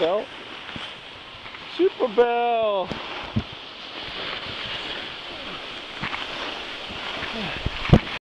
No. Super Bell.